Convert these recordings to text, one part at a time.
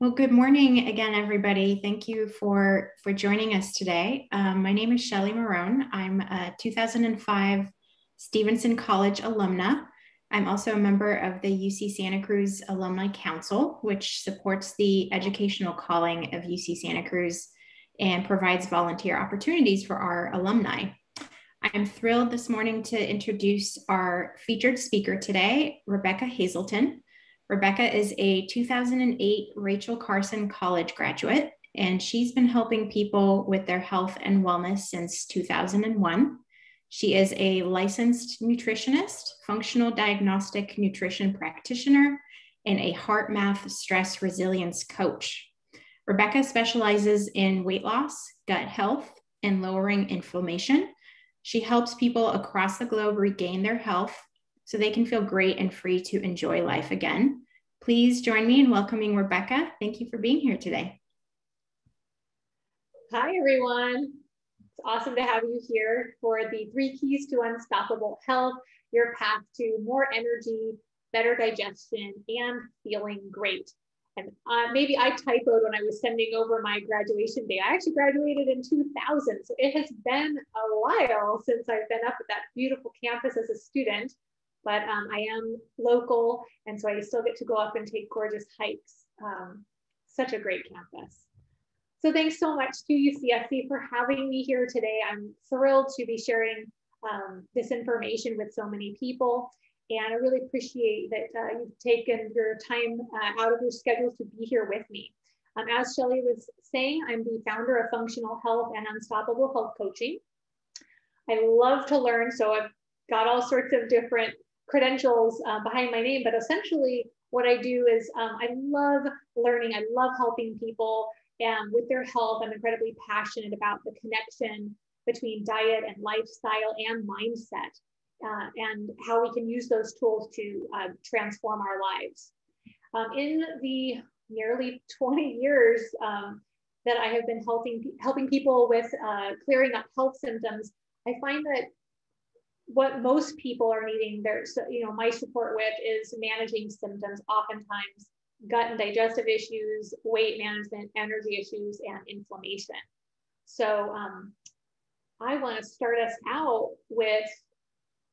Well, good morning again, everybody. Thank you for, for joining us today. Um, my name is Shelly Marone. I'm a 2005 Stevenson College alumna. I'm also a member of the UC Santa Cruz Alumni Council, which supports the educational calling of UC Santa Cruz and provides volunteer opportunities for our alumni. I'm thrilled this morning to introduce our featured speaker today, Rebecca Hazelton. Rebecca is a 2008 Rachel Carson College graduate, and she's been helping people with their health and wellness since 2001. She is a licensed nutritionist, functional diagnostic nutrition practitioner, and a HeartMath stress resilience coach. Rebecca specializes in weight loss, gut health, and lowering inflammation. She helps people across the globe regain their health so they can feel great and free to enjoy life again. Please join me in welcoming Rebecca. Thank you for being here today. Hi, everyone. It's awesome to have you here for the three keys to unstoppable health, your path to more energy, better digestion, and feeling great. And uh, maybe I typoed when I was sending over my graduation day. I actually graduated in 2000. So it has been a while since I've been up at that beautiful campus as a student but um, I am local, and so I still get to go up and take gorgeous hikes. Um, such a great campus. So thanks so much to UCSC for having me here today. I'm thrilled to be sharing um, this information with so many people. And I really appreciate that uh, you've taken your time uh, out of your schedule to be here with me. Um, as Shelly was saying, I'm the founder of Functional Health and Unstoppable Health Coaching. I love to learn, so I've got all sorts of different credentials uh, behind my name, but essentially what I do is um, I love learning. I love helping people and with their health. I'm incredibly passionate about the connection between diet and lifestyle and mindset uh, and how we can use those tools to uh, transform our lives. Um, in the nearly 20 years um, that I have been helping, helping people with uh, clearing up health symptoms, I find that what most people are needing their, you know, my support with is managing symptoms, oftentimes gut and digestive issues, weight management, energy issues, and inflammation. So um, I want to start us out with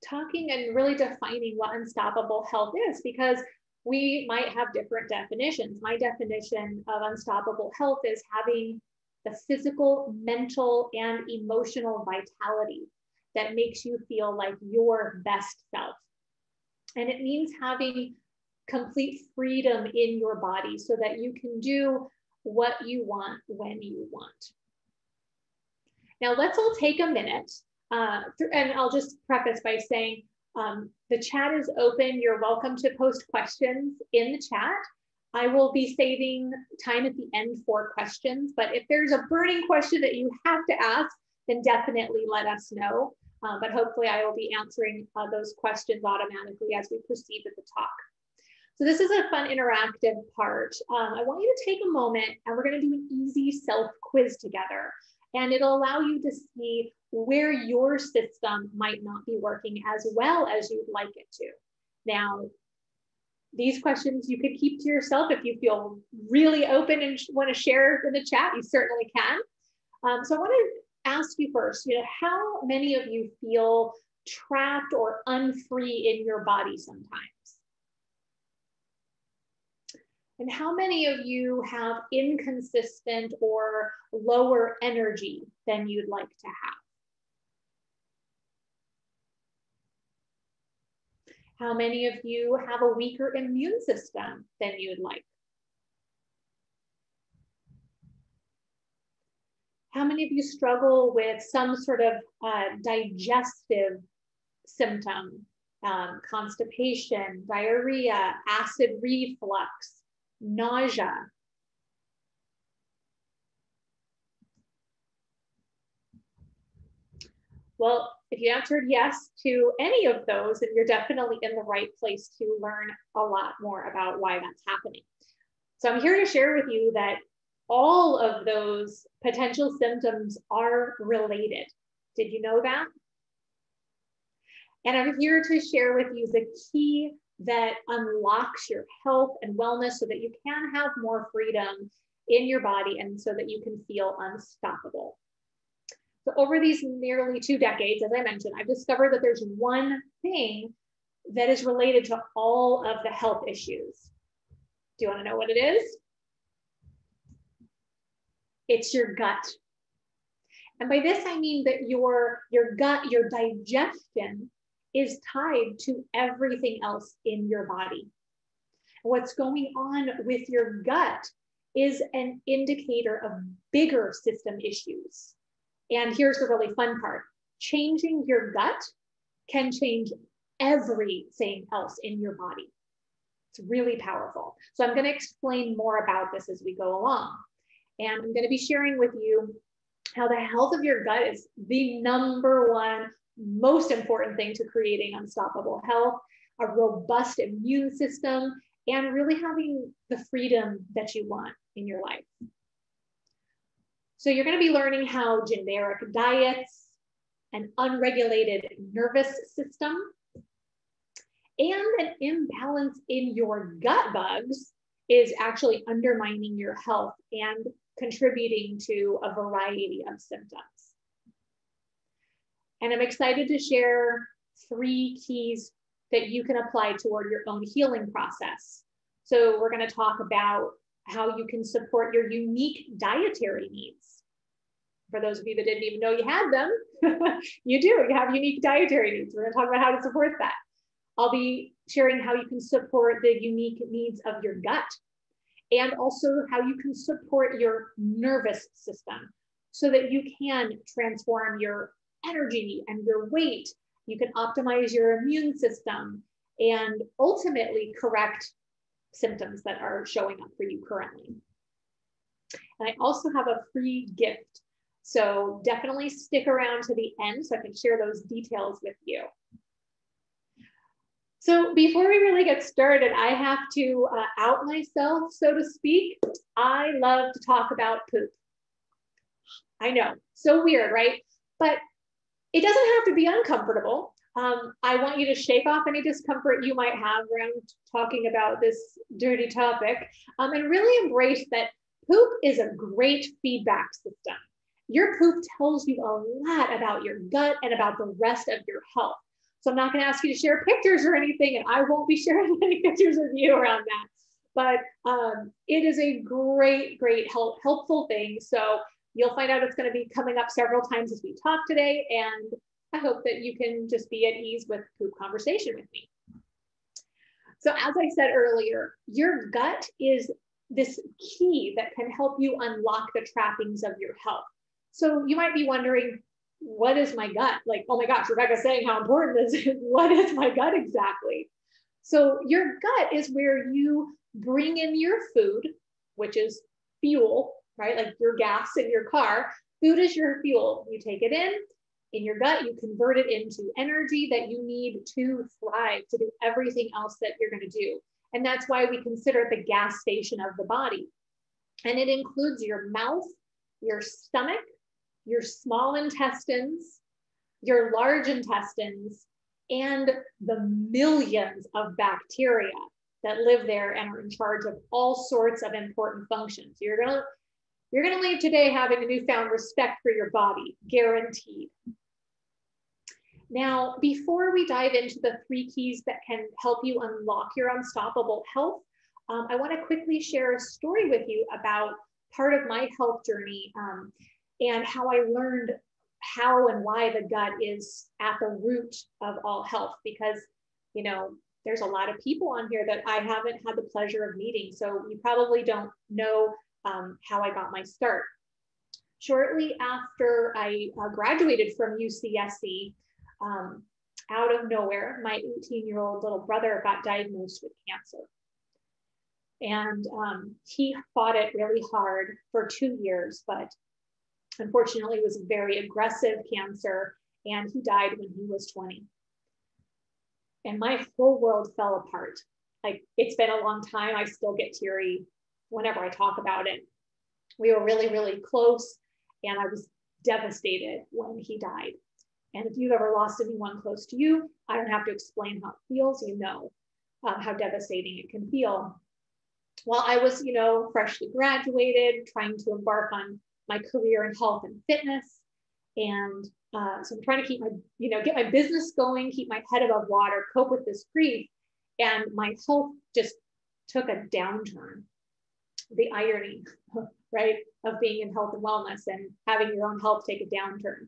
talking and really defining what unstoppable health is because we might have different definitions. My definition of unstoppable health is having the physical, mental, and emotional vitality that makes you feel like your best self. And it means having complete freedom in your body so that you can do what you want when you want. Now, let's all take a minute. Uh, and I'll just preface by saying um, the chat is open. You're welcome to post questions in the chat. I will be saving time at the end for questions, but if there's a burning question that you have to ask, then definitely let us know. Uh, but hopefully I will be answering uh, those questions automatically as we proceed with the talk. So this is a fun interactive part. Um, I want you to take a moment and we're gonna do an easy self quiz together. And it'll allow you to see where your system might not be working as well as you'd like it to. Now, these questions you could keep to yourself if you feel really open and want to share in the chat, you certainly can. Um, so I want to ask you first, you know, how many of you feel trapped or unfree in your body sometimes? And how many of you have inconsistent or lower energy than you'd like to have? How many of you have a weaker immune system than you'd like? How many of you struggle with some sort of uh, digestive symptom, um, constipation, diarrhea, acid reflux, nausea? Well, if you answered yes to any of those, then you're definitely in the right place to learn a lot more about why that's happening. So I'm here to share with you that all of those potential symptoms are related. Did you know that? And I'm here to share with you the key that unlocks your health and wellness so that you can have more freedom in your body and so that you can feel unstoppable. So, over these nearly two decades, as I mentioned, I've discovered that there's one thing that is related to all of the health issues. Do you want to know what it is? It's your gut. And by this, I mean that your, your gut, your digestion is tied to everything else in your body. What's going on with your gut is an indicator of bigger system issues. And here's the really fun part changing your gut can change everything else in your body. It's really powerful. So I'm going to explain more about this as we go along. And I'm going to be sharing with you how the health of your gut is the number one most important thing to creating unstoppable health, a robust immune system, and really having the freedom that you want in your life. So you're going to be learning how generic diets, an unregulated nervous system, and an imbalance in your gut bugs is actually undermining your health and contributing to a variety of symptoms. And I'm excited to share three keys that you can apply toward your own healing process. So, we're going to talk about how you can support your unique dietary needs. For those of you that didn't even know you had them, you do. You have unique dietary needs. We're going to talk about how to support that. I'll be sharing how you can support the unique needs of your gut and also how you can support your nervous system so that you can transform your energy and your weight. You can optimize your immune system and ultimately correct symptoms that are showing up for you currently. And I also have a free gift. So definitely stick around to the end so I can share those details with you. So before we really get started, I have to uh, out myself, so to speak. I love to talk about poop. I know, so weird, right? But it doesn't have to be uncomfortable. Um, I want you to shake off any discomfort you might have around talking about this dirty topic um, and really embrace that poop is a great feedback system. Your poop tells you a lot about your gut and about the rest of your health. So I'm not going to ask you to share pictures or anything, and I won't be sharing any pictures of you around that. But um, it is a great, great help, helpful thing. So you'll find out it's going to be coming up several times as we talk today. And I hope that you can just be at ease with poop conversation with me. So as I said earlier, your gut is this key that can help you unlock the trappings of your health. So you might be wondering, what is my gut? Like, oh my gosh, Rebecca's saying how important this is. what is my gut exactly? So, your gut is where you bring in your food, which is fuel, right? Like your gas in your car. Food is your fuel. You take it in, in your gut, you convert it into energy that you need to thrive, to do everything else that you're going to do. And that's why we consider it the gas station of the body. And it includes your mouth, your stomach, your small intestines, your large intestines, and the millions of bacteria that live there and are in charge of all sorts of important functions. You're gonna you're gonna leave today having a newfound respect for your body, guaranteed. Now, before we dive into the three keys that can help you unlock your unstoppable health, um, I want to quickly share a story with you about part of my health journey. Um, and how I learned how and why the gut is at the root of all health because you know there's a lot of people on here that I haven't had the pleasure of meeting so you probably don't know um, how I got my start. Shortly after I uh, graduated from UCSC, um, out of nowhere, my 18 year old little brother got diagnosed with cancer. And um, he fought it really hard for two years, but Unfortunately, was a very aggressive cancer, and he died when he was 20. And my whole world fell apart. Like it's been a long time. I still get teary whenever I talk about it. We were really, really close, and I was devastated when he died. And if you've ever lost anyone close to you, I don't have to explain how it feels, you know. um, how devastating it can feel. While I was, you know, freshly graduated, trying to embark on my career in health and fitness, and uh, so I'm trying to keep my, you know, get my business going, keep my head above water, cope with this grief, and my health just took a downturn. The irony, right, of being in health and wellness and having your own health take a downturn.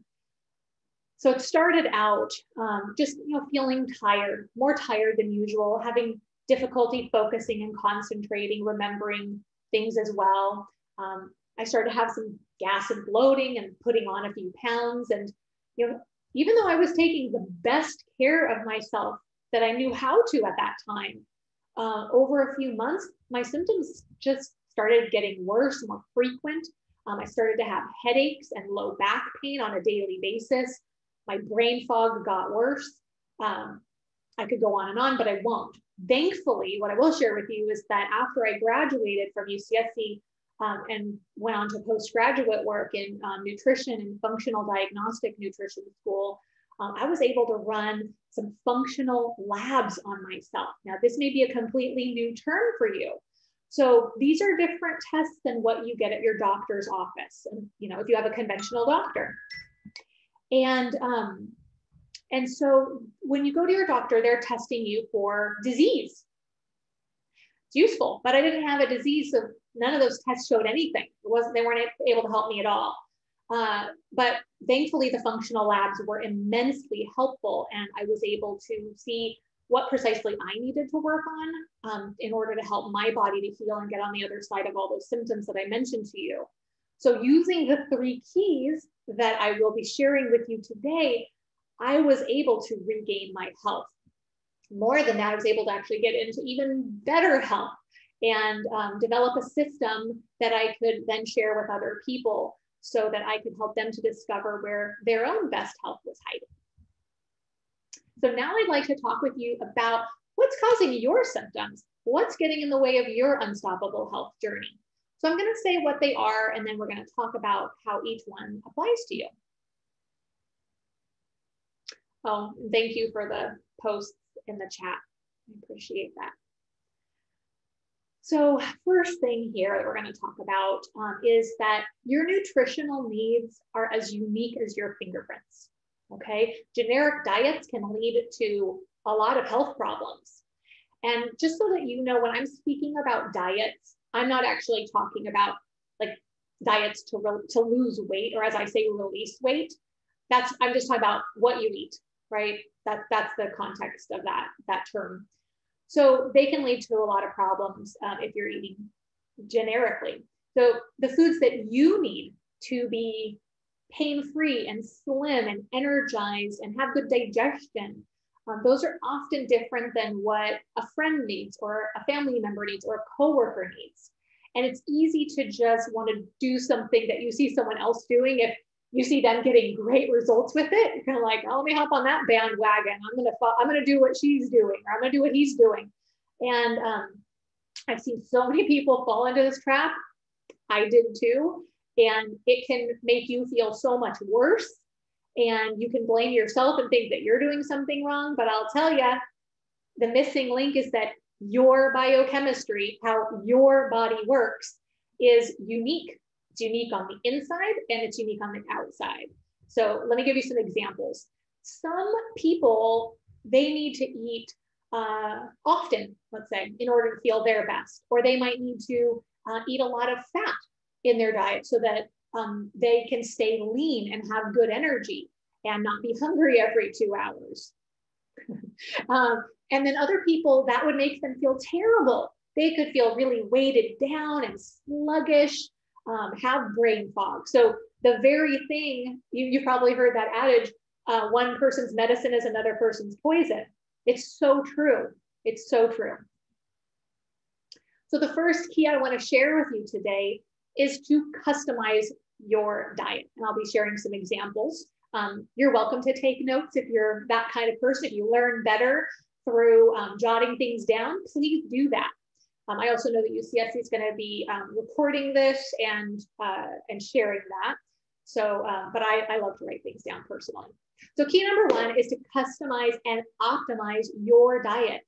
So it started out um, just you know feeling tired, more tired than usual, having difficulty focusing and concentrating, remembering things as well. Um, I started to have some gas and bloating and putting on a few pounds. And you know, even though I was taking the best care of myself that I knew how to at that time, uh, over a few months, my symptoms just started getting worse, more frequent. Um, I started to have headaches and low back pain on a daily basis. My brain fog got worse. Um, I could go on and on, but I won't. Thankfully, what I will share with you is that after I graduated from UCSC um, and went on to postgraduate work in um, nutrition and functional diagnostic nutrition school, um, I was able to run some functional labs on myself. Now, this may be a completely new term for you. So these are different tests than what you get at your doctor's office. And, you know, if you have a conventional doctor. And, um, and so when you go to your doctor, they're testing you for disease. It's useful, but I didn't have a disease, so none of those tests showed anything. It wasn't, they weren't able to help me at all. Uh, but thankfully, the functional labs were immensely helpful, and I was able to see what precisely I needed to work on um, in order to help my body to heal and get on the other side of all those symptoms that I mentioned to you. So, using the three keys that I will be sharing with you today, I was able to regain my health. More than that, I was able to actually get into even better health and um, develop a system that I could then share with other people so that I could help them to discover where their own best health was hiding. So now I'd like to talk with you about what's causing your symptoms. What's getting in the way of your unstoppable health journey? So I'm going to say what they are, and then we're going to talk about how each one applies to you. Oh, thank you for the posts in the chat. I appreciate that. So first thing here that we're going to talk about um, is that your nutritional needs are as unique as your fingerprints. Okay, generic diets can lead to a lot of health problems. And just so that you know, when I'm speaking about diets, I'm not actually talking about like diets to, re- to lose weight or as I say, release weight. That's I'm just talking about what you eat, right? That, that's the context of that, that term. So they can lead to a lot of problems um, if you're eating generically. So the foods that you need to be pain-free and slim and energized and have good digestion, um, those are often different than what a friend needs or a family member needs or a coworker needs. And it's easy to just want to do something that you see someone else doing if you see them getting great results with it, you're like, oh, let me hop on that bandwagon. I'm gonna I'm gonna do what she's doing, or I'm gonna do what he's doing. And um, I've seen so many people fall into this trap. I did too, and it can make you feel so much worse. And you can blame yourself and think that you're doing something wrong. But I'll tell you, the missing link is that your biochemistry, how your body works, is unique unique on the inside and it's unique on the outside. So let me give you some examples. Some people, they need to eat uh, often, let's say, in order to feel their best, or they might need to uh, eat a lot of fat in their diet so that um, they can stay lean and have good energy and not be hungry every two hours. um, and then other people, that would make them feel terrible. They could feel really weighted down and sluggish um, have brain fog. So the very thing you, you probably heard that adage, uh, one person's medicine is another person's poison. It's so true. It's so true. So the first key I want to share with you today is to customize your diet. And I'll be sharing some examples. Um, you're welcome to take notes if you're that kind of person. If you learn better through um, jotting things down, please do that. Um, I also know that UCSC is going to be um, recording this and uh, and sharing that. So, uh, but I, I love to write things down personally. So key number one is to customize and optimize your diet.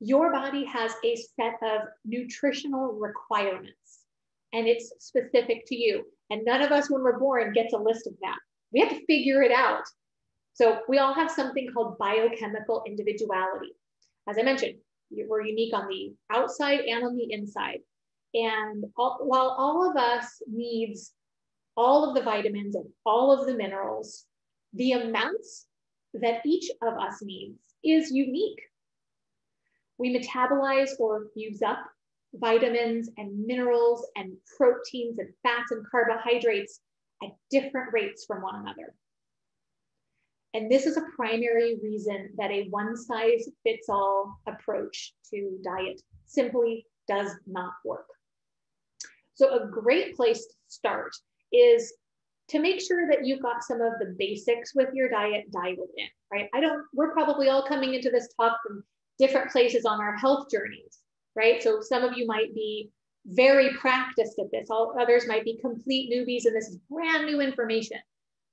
your body has a set of nutritional requirements and it's specific to you. And none of us, when we're born, gets a list of that. We have to figure it out. So we all have something called biochemical individuality. As I mentioned, we're unique on the outside and on the inside. And all, while all of us needs all of the vitamins and all of the minerals, the amounts that each of us needs is unique. We metabolize or use up vitamins and minerals and proteins and fats and carbohydrates at different rates from one another. And this is a primary reason that a one size fits all approach to diet simply does not work. So, a great place to start is to make sure that you've got some of the basics with your diet dialed in, right? I don't, we're probably all coming into this talk from different places on our health journeys, right? So, some of you might be very practiced at this, all others might be complete newbies, and this is brand new information.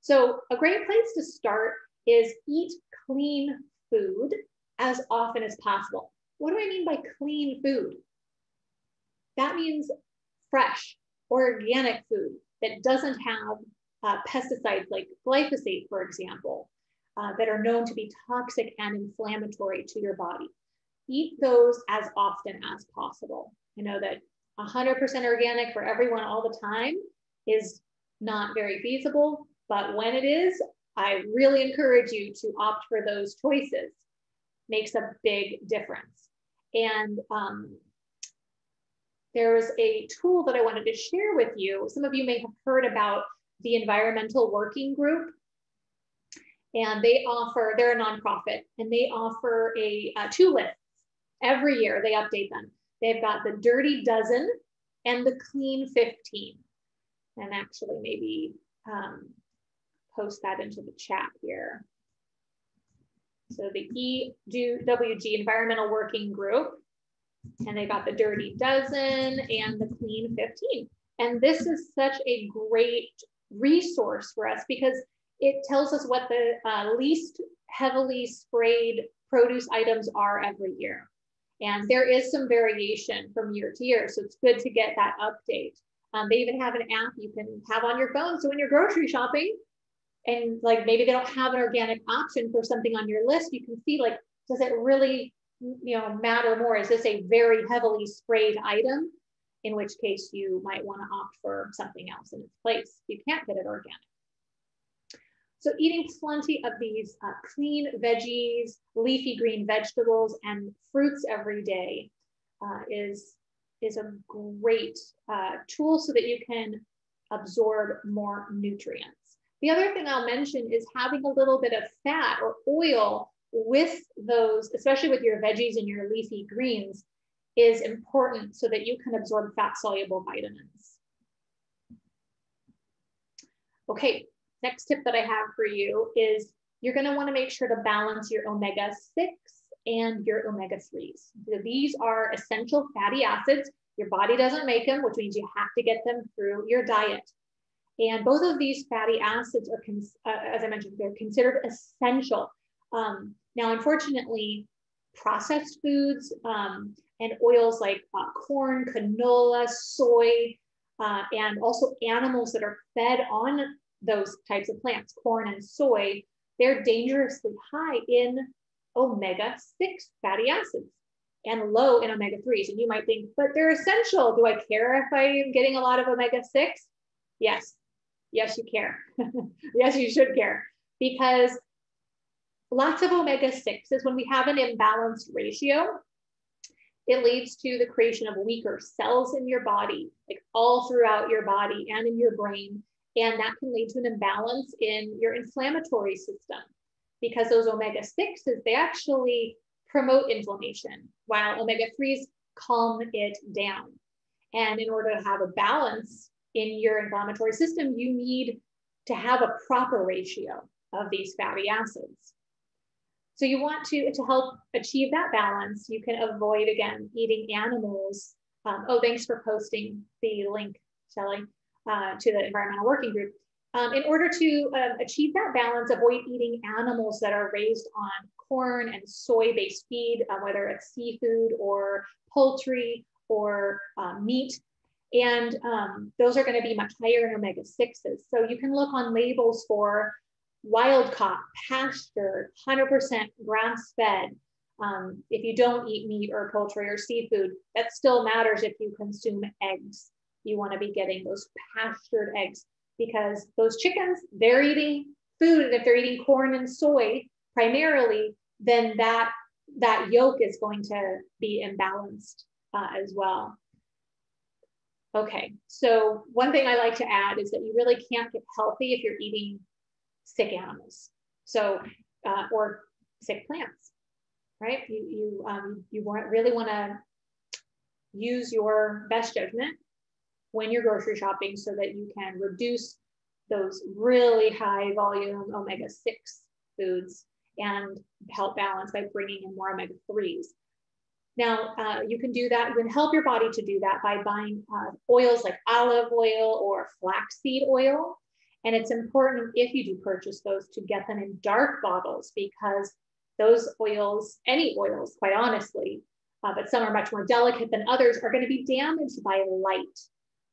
So, a great place to start is eat clean food as often as possible. What do I mean by clean food? That means fresh, organic food that doesn't have uh, pesticides like glyphosate, for example, uh, that are known to be toxic and inflammatory to your body. Eat those as often as possible. I know that 100% organic for everyone all the time is not very feasible, but when it is, I really encourage you to opt for those choices. Makes a big difference. And um, there's a tool that I wanted to share with you. Some of you may have heard about the Environmental Working Group. And they offer, they're a nonprofit, and they offer a uh, two lists every year. They update them. They've got the Dirty Dozen and the Clean 15. And actually, maybe um, post that into the chat here. So the EWG Environmental Working Group, and they got the Dirty Dozen and the Clean 15. And this is such a great resource for us because it tells us what the uh, least heavily sprayed produce items are every year. And there is some variation from year to year. So it's good to get that update. Um, they even have an app you can have on your phone. So when you're grocery shopping, and like maybe they don't have an organic option for something on your list, you can see like, does it really, you know, matter more? Is this a very heavily sprayed item? In which case you might want to opt for something else in its place. You can't get it organic. So eating plenty of these uh, clean veggies, leafy green vegetables, and fruits every day uh, is, is a great uh, tool so that you can absorb more nutrients. The other thing I'll mention is having a little bit of fat or oil with those, especially with your veggies and your leafy greens, is important so that you can absorb fat soluble vitamins. Okay, next tip that I have for you is you're going to want to make sure to balance your omega 6 and your omega 3s. So these are essential fatty acids. Your body doesn't make them, which means you have to get them through your diet. And both of these fatty acids are, uh, as I mentioned, they're considered essential. Um, now, unfortunately, processed foods um, and oils like uh, corn, canola, soy, uh, and also animals that are fed on those types of plants, corn and soy, they're dangerously high in omega 6 fatty acids and low in omega 3s. And you might think, but they're essential. Do I care if I'm getting a lot of omega 6? Yes, yes, you care. yes, you should care because lots of omega 6s, when we have an imbalanced ratio, it leads to the creation of weaker cells in your body, like all throughout your body and in your brain. And that can lead to an imbalance in your inflammatory system because those omega 6s, they actually promote inflammation, while omega 3s calm it down. And in order to have a balance in your inflammatory system, you need to have a proper ratio of these fatty acids. So you want to, to help achieve that balance, you can avoid, again, eating animals. Um, oh, thanks for posting the link, Shelly, uh, to the Environmental Working Group. Um, in order to uh, achieve that balance, avoid eating animals that are raised on corn and soy-based feed, uh, whether it's seafood or poultry or uh, meat. And um, those are going to be much higher in omega 6s. So you can look on labels for wild caught, pastured, 100% grass fed. Um, if you don't eat meat or poultry or seafood, that still matters if you consume eggs. You want to be getting those pastured eggs because those chickens, they're eating food. And if they're eating corn and soy primarily, then that, that yolk is going to be imbalanced uh, as well. Okay, so one thing I like to add is that you really can't get healthy if you're eating sick animals. So, uh, or sick plants, right? You, you, um, you want, really want to use your best judgment when you're grocery shopping so that you can reduce those really high volume omega 6 foods and help balance by bringing in more omega 3s. Now, uh, you can do that. You can help your body to do that by buying uh, oils like olive oil or flaxseed oil. And it's important if you do purchase those to get them in dark bottles because those oils, any oils, quite honestly, uh, but some are much more delicate than others, are going to be damaged by light.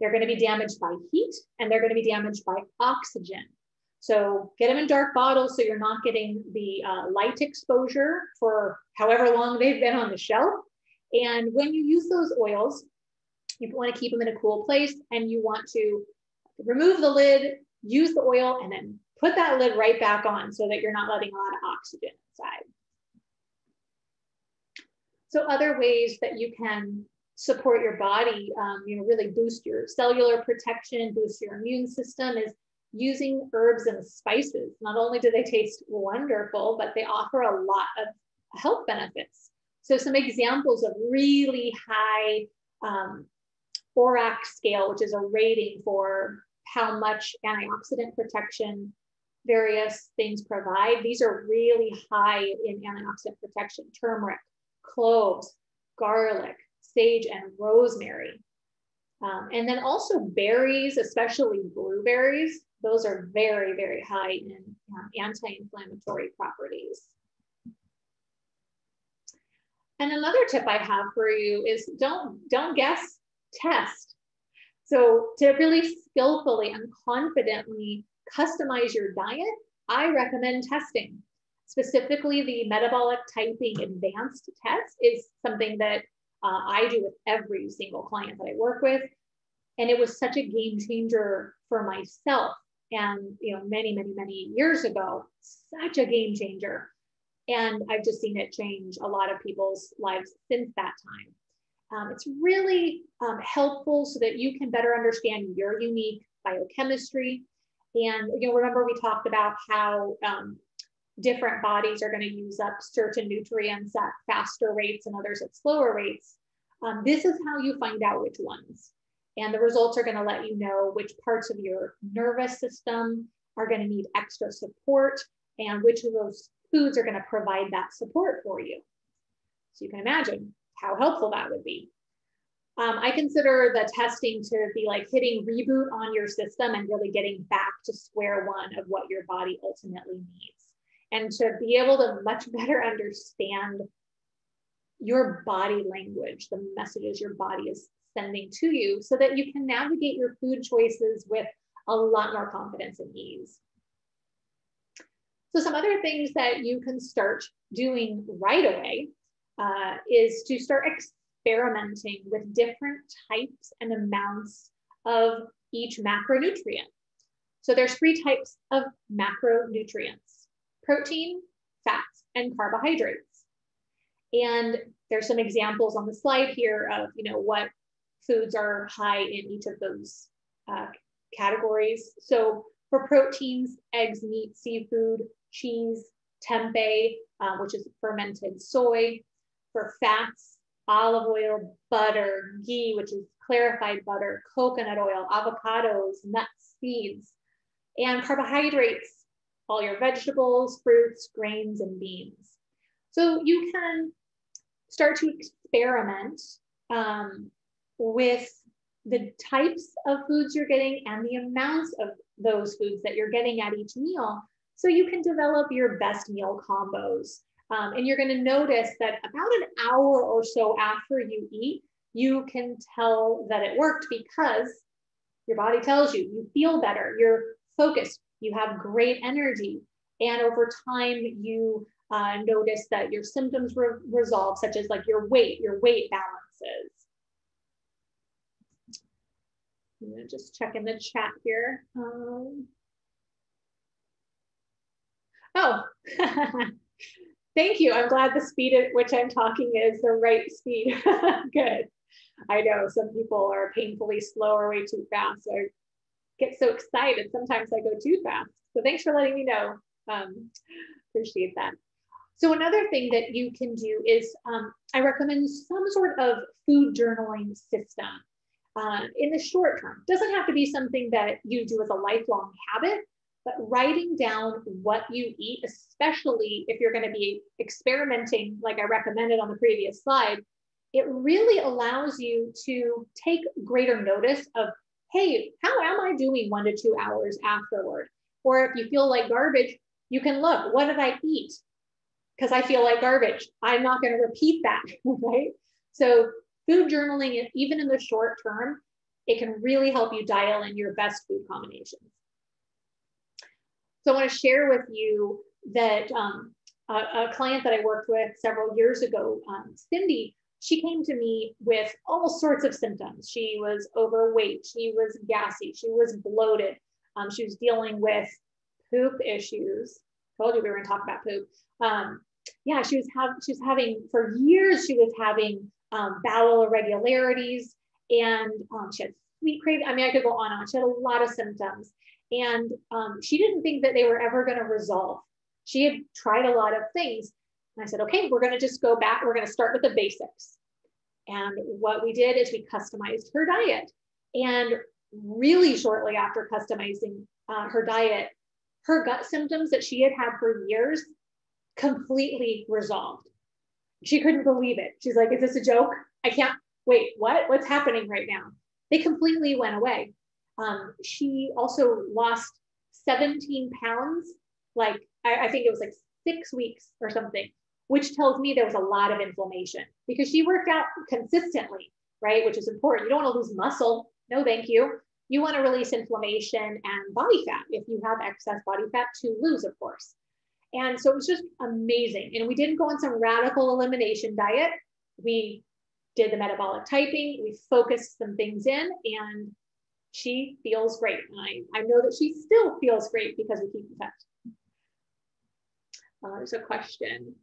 They're going to be damaged by heat and they're going to be damaged by oxygen. So get them in dark bottles so you're not getting the uh, light exposure for however long they've been on the shelf. And when you use those oils, you want to keep them in a cool place and you want to remove the lid, use the oil, and then put that lid right back on so that you're not letting a lot of oxygen inside. So other ways that you can support your body, um, you know, really boost your cellular protection, boost your immune system is using herbs and spices. Not only do they taste wonderful, but they offer a lot of health benefits. So some examples of really high um, ORAC scale, which is a rating for how much antioxidant protection various things provide. These are really high in antioxidant protection, turmeric, cloves, garlic, sage, and rosemary. Um, and then also berries, especially blueberries, those are very, very high in um, anti-inflammatory properties. And another tip I have for you is don't, don't guess, test. So to really skillfully and confidently customize your diet, I recommend testing. Specifically, the metabolic typing advanced test is something that uh, I do with every single client that I work with. And it was such a game changer for myself. And you know, many, many, many years ago, such a game changer and I've just seen it change a lot of people's lives since that time. Um, it's really um, helpful so that you can better understand your unique biochemistry. And you know, remember we talked about how um, different bodies are going to use up certain nutrients at faster rates and others at slower rates. Um, this is how you find out which ones. And the results are going to let you know which parts of your nervous system are going to need extra support and which of those foods are going to provide that support for you. So you can imagine how helpful that would be. Um, I consider the testing to be like hitting reboot on your system and really getting back to square one of what your body ultimately needs. And to be able to much better understand your body language, the messages your body is sending to you, so that you can navigate your food choices with a lot more confidence and ease. So some other things that you can start doing right away uh, is to start experimenting with different types and amounts of each macronutrient. So there's three types of macronutrients, protein, fats, and carbohydrates. And there's some examples on the slide here of you know what foods are high in each of those uh, categories. So for proteins, eggs, meat, seafood, cheese, tempeh, um, which is fermented soy. For fats, olive oil, butter, ghee, which is clarified butter, coconut oil, avocados, nuts, seeds, and carbohydrates, all your vegetables, fruits, grains, and beans. So you can start to experiment um, with the types of foods you're getting and the amounts of those foods that you're getting at each meal so you can develop your best meal combos. Um, and you're going to notice that about an hour or so after you eat, you can tell that it worked because your body tells you you feel better, you're focused, you have great energy. And over time, you uh, notice that your symptoms re resolve, such as like your weight, your weight balances. I'm gonna just check in the chat here. Um, oh, thank you. I'm glad the speed at which I'm talking is the right speed. Good. I know some people are painfully slow or way too fast. I get so excited. Sometimes I go too fast. So thanks for letting me know. Um, appreciate that. So another thing that you can do is um, I recommend some sort of food journaling system uh, in the short term. Doesn't have to be something that you do as a lifelong habit, but writing down what you eat, especially if you're going to be experimenting, like I recommended on the previous slide, it really allows you to take greater notice of, hey, how am I doing one to two hours afterward? Or if you feel like garbage, you can look, what did I eat? Because I feel like garbage. I'm not going to repeat that, right? So food journaling, even in the short term, it can really help you dial in your best food combinations. So I want to share with you that um, a, a, client that I worked with several years ago, um, Cindy, she came to me with all sorts of symptoms. She was overweight, she was gassy, she was bloated, um, she was dealing with poop issues. Told you we were going to talk about poop. Um, yeah, she was having she was having for years. She was having um, bowel irregularities, and um, she had sweet craving. I mean, I could go on and on. She had a lot of symptoms, and um, she didn't think that they were ever going to resolve. She had tried a lot of things, and I said, "Okay, we're going to just go back. We're going to start with the basics." And what we did is we customized her diet, and really shortly after customizing uh, her diet, her gut symptoms that she had had for years completely resolved. She couldn't believe it. She's like, Is this a joke? I can't wait. What? What's happening right now? They completely went away. Um, she also lost 17 pounds, like I, I think it was like six weeks or something, which tells me there was a lot of inflammation because she worked out consistently, right? Which is important. You don't want to lose muscle. No, thank you. You want to release inflammation and body fat if you have excess body fat to lose, of course. And so it was just amazing. And we didn't go on some radical elimination diet. We did the metabolic typing, we focused some things in, and she feels great. I, I know that she still feels great because we keep in touch. Uh, there's a question.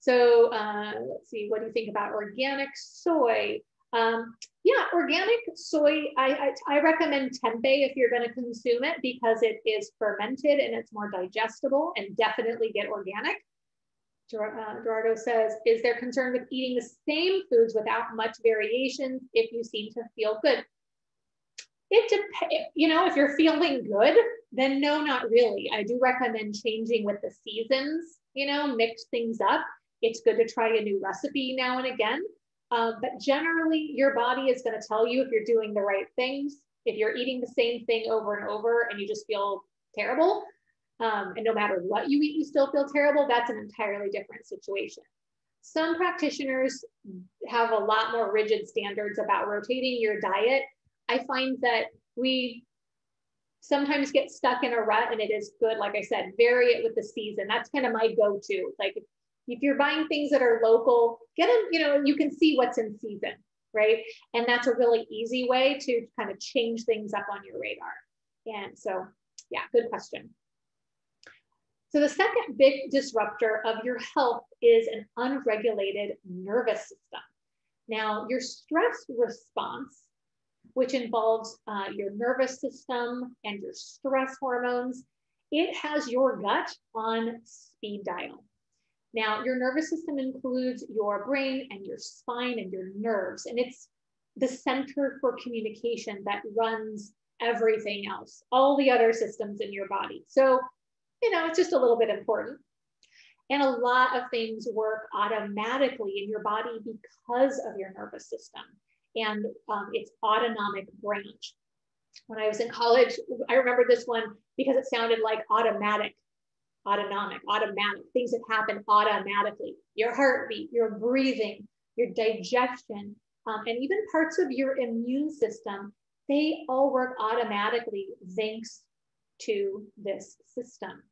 So uh, let's see, what do you think about organic soy? Um, yeah, organic soy, I, I, I, recommend tempeh if you're going to consume it because it is fermented and it's more digestible and definitely get organic. Uh, Gerardo says, is there concern with eating the same foods without much variation if you seem to feel good? It depends, you know, if you're feeling good, then no, not really. I do recommend changing with the seasons, you know, mix things up. It's good to try a new recipe now and again. Uh, but generally, your body is going to tell you if you're doing the right things. If you're eating the same thing over and over and you just feel terrible, um, and no matter what you eat, you still feel terrible, that's an entirely different situation. Some practitioners have a lot more rigid standards about rotating your diet. I find that we sometimes get stuck in a rut and it is good, like I said, vary it with the season. That's kind of my go to. Like if you're buying things that are local, get them, you know, you can see what's in season, right? And that's a really easy way to kind of change things up on your radar. And so, yeah, good question. So the second big disruptor of your health is an unregulated nervous system. Now, your stress response, which involves uh, your nervous system and your stress hormones, it has your gut on speed dial. Now, your nervous system includes your brain and your spine and your nerves, and it's the center for communication that runs everything else, all the other systems in your body. So, you know, it's just a little bit important. And a lot of things work automatically in your body because of your nervous system. And um, its autonomic branch. When I was in college, I remember this one because it sounded like automatic, autonomic, automatic, things that happen automatically. Your heartbeat, your breathing, your digestion, um, and even parts of your immune system, they all work automatically thanks to this system.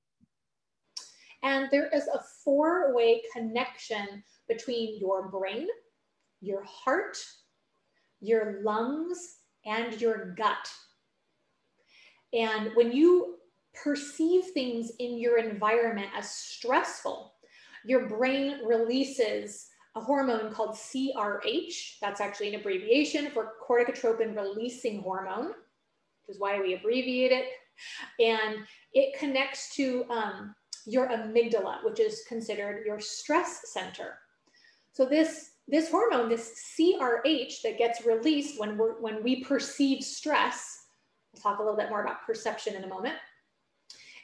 And there is a four way connection between your brain, your heart, your lungs, and your gut. And when you perceive things in your environment as stressful, your brain releases a hormone called CRH. That's actually an abbreviation for corticotropin releasing hormone, which is why we abbreviate it. And it connects to um, your amygdala, which is considered your stress center. So this, this hormone, this CRH that gets released when, we're, when we perceive stress, we'll talk a little bit more about perception in a moment,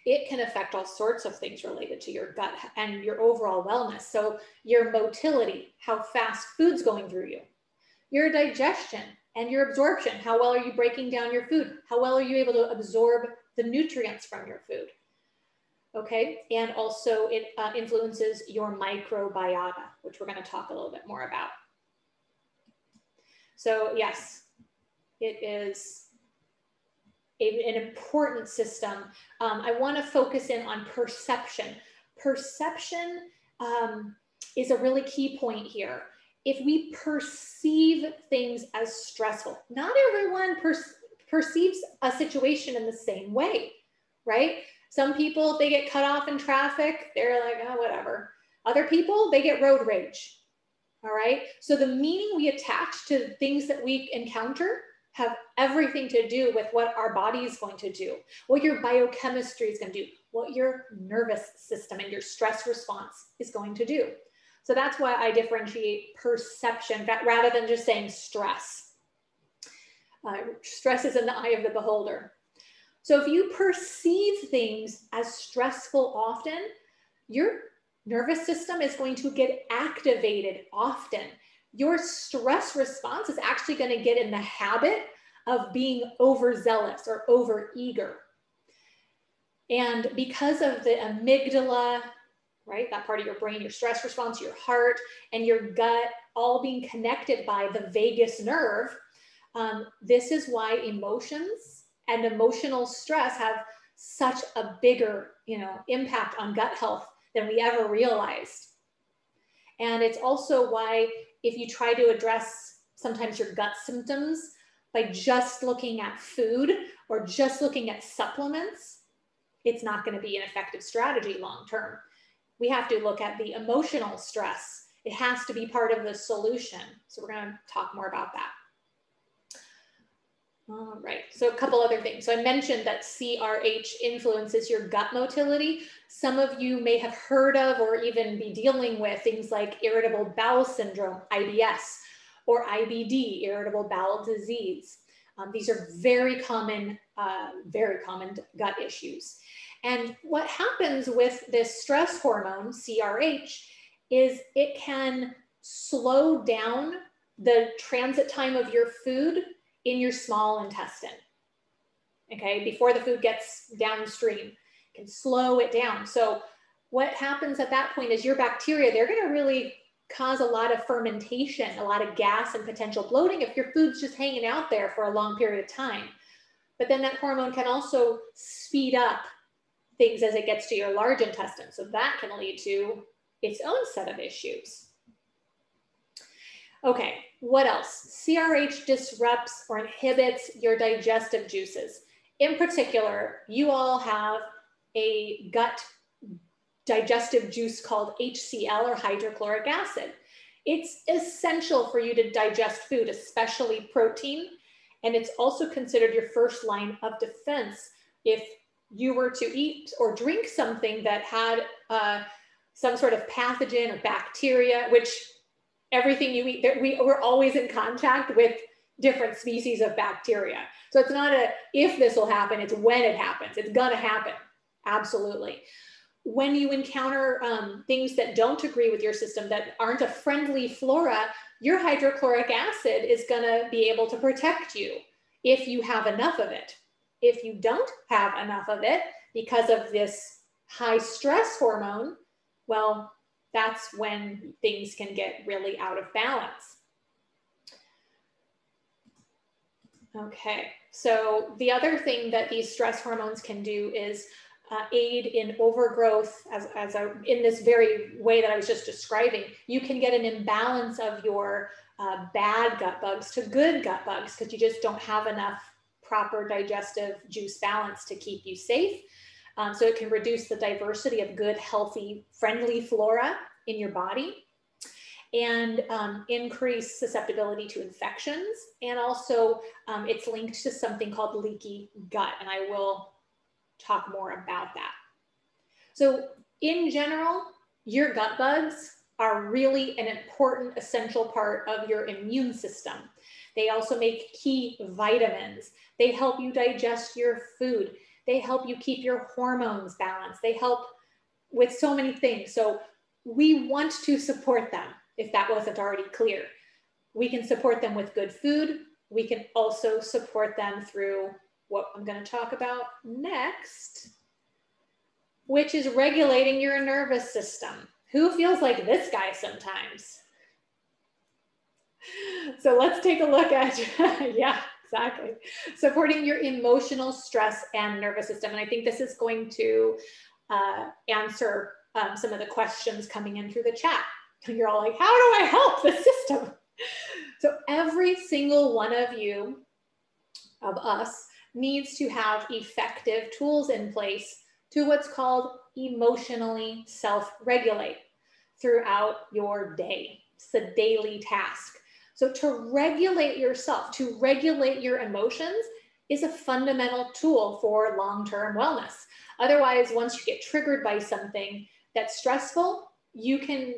it can affect all sorts of things related to your gut and your overall wellness. So your motility, how fast food's going through you, your digestion and your absorption, how well are you breaking down your food? How well are you able to absorb the nutrients from your food? Okay? And also it uh, influences your microbiota, which we're gonna talk a little bit more about. So yes, it is a, an important system. Um, I wanna focus in on perception. Perception um, is a really key point here. If we perceive things as stressful, not everyone per perceives a situation in the same way, right? Some people, if they get cut off in traffic, they're like, oh, whatever. Other people, they get road rage. All right. So the meaning we attach to things that we encounter have everything to do with what our body is going to do, what your biochemistry is going to do, what your nervous system and your stress response is going to do. So that's why I differentiate perception rather than just saying stress. Uh, stress is in the eye of the beholder. So if you perceive things as stressful often, your nervous system is going to get activated often. Your stress response is actually going to get in the habit of being overzealous or overeager. And because of the amygdala, right, that part of your brain, your stress response, your heart, and your gut all being connected by the vagus nerve, um, this is why emotions and emotional stress have such a bigger, you know, impact on gut health than we ever realized. And it's also why if you try to address sometimes your gut symptoms by just looking at food or just looking at supplements, it's not going to be an effective strategy long term. We have to look at the emotional stress. It has to be part of the solution. So we're going to talk more about that. All right, so a couple other things. So I mentioned that CRH influences your gut motility. Some of you may have heard of or even be dealing with things like irritable bowel syndrome, IBS, or IBD, irritable bowel disease. Um, these are very common, uh, very common gut issues. And what happens with this stress hormone, CRH, is it can slow down the transit time of your food in your small intestine. Okay, before the food gets downstream, can slow it down. So what happens at that point is your bacteria, they're going to really cause a lot of fermentation, a lot of gas and potential bloating if your food's just hanging out there for a long period of time. But then that hormone can also speed up things as it gets to your large intestine. So that can lead to its own set of issues. Okay, what else? CRH disrupts or inhibits your digestive juices. In particular, you all have a gut digestive juice called HCl or hydrochloric acid. It's essential for you to digest food, especially protein. And it's also considered your first line of defense if you were to eat or drink something that had uh, some sort of pathogen or bacteria, which everything you eat, we, we're always in contact with different species of bacteria. So it's not a if this will happen, it's when it happens. It's gonna happen, absolutely. When you encounter um, things that don't agree with your system, that aren't a friendly flora, your hydrochloric acid is to be able to protect you if you have enough of it. If you don't have enough of it because of this high stress hormone, well, that's when things can get really out of balance. Okay, so the other thing that these stress hormones can do is uh, aid in overgrowth as, as a, in this very way that I was just describing. You can get an imbalance of your uh, bad gut bugs to good gut bugs because you just don't have enough proper digestive juice balance to keep you safe. Um, so it can reduce the diversity of good, healthy, friendly flora in your body and um, increase susceptibility to infections. And also um, it's linked to something called leaky gut. And I will talk more about that. So in general, your gut bugs are really an important essential part of your immune system. They also make key vitamins. They help you digest your food. They help you keep your hormones balanced. They help with so many things. So we want to support them if that wasn't already clear. We can support them with good food. We can also support them through what I'm going to talk about next, which is regulating your nervous system. Who feels like this guy sometimes? So let's take a look at, yeah, exactly. Supporting your emotional stress and nervous system. And I think this is going to uh, answer um, some of the questions coming in through the chat. You're all like, how do I help the system? So every single one of you, of us, needs to have effective tools in place to what's called emotionally self-regulate throughout your day. It's a daily task. So to regulate yourself, to regulate your emotions is a fundamental tool for long-term wellness. Otherwise, once you get triggered by something that's stressful, you can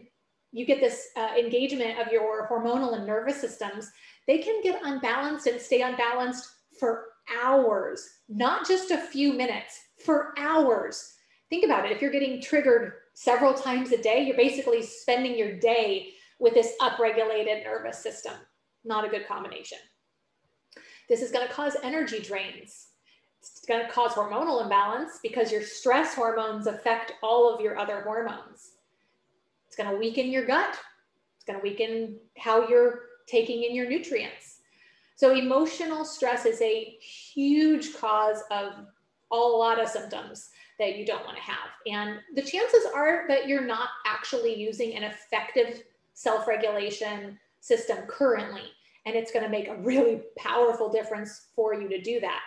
you get this uh, engagement of your hormonal and nervous systems. They can get unbalanced and stay unbalanced for hours, not just a few minutes, for hours. Think about it. If you're getting triggered several times a day, you're basically spending your day with this upregulated nervous system. Not a good combination. This is going to cause energy drains. It's going to cause hormonal imbalance because your stress hormones affect all of your other hormones. It's going to weaken your gut. It's going to weaken how you're taking in your nutrients. So emotional stress is a huge cause of a lot of symptoms that you don't want to have. And the chances are that you're not actually using an effective self-regulation system currently. And it's going to make a really powerful difference for you to do that.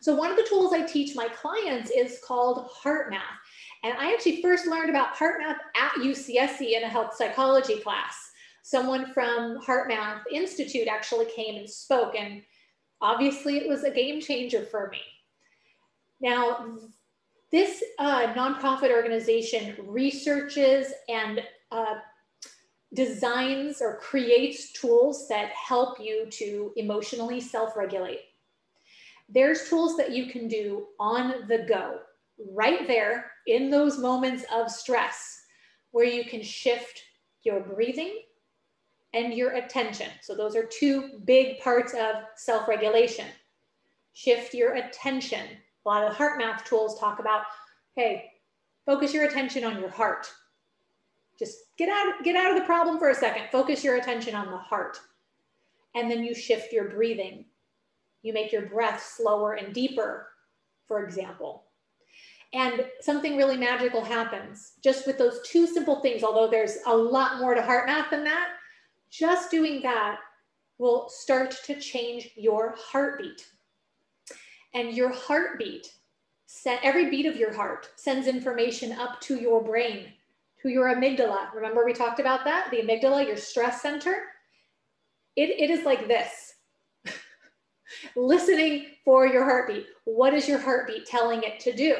So one of the tools I teach my clients is called HeartMath. And I actually first learned about HeartMath at UCSC in a health psychology class someone from HeartMath Institute actually came and spoke, and obviously it was a game changer for me. Now, this uh, nonprofit organization researches and uh, designs or creates tools that help you to emotionally self regulate. There's tools that you can do on the go, right there in those moments of stress, where you can shift your breathing, and your attention. So those are two big parts of self-regulation. Shift your attention. A lot of HeartMath tools talk about, hey, focus your attention on your heart. Just get out, get out of the problem for a second. Focus your attention on the heart. And then you shift your breathing. You make your breath slower and deeper, for example. And something really magical happens just with those two simple things, although there's a lot more to HeartMath than that just doing that will start to change your heartbeat. And your heartbeat, every beat of your heart sends information up to your brain, to your amygdala. Remember we talked about that? The amygdala, your stress center. It, it is like this. Listening for your heartbeat. What is your heartbeat telling it to do?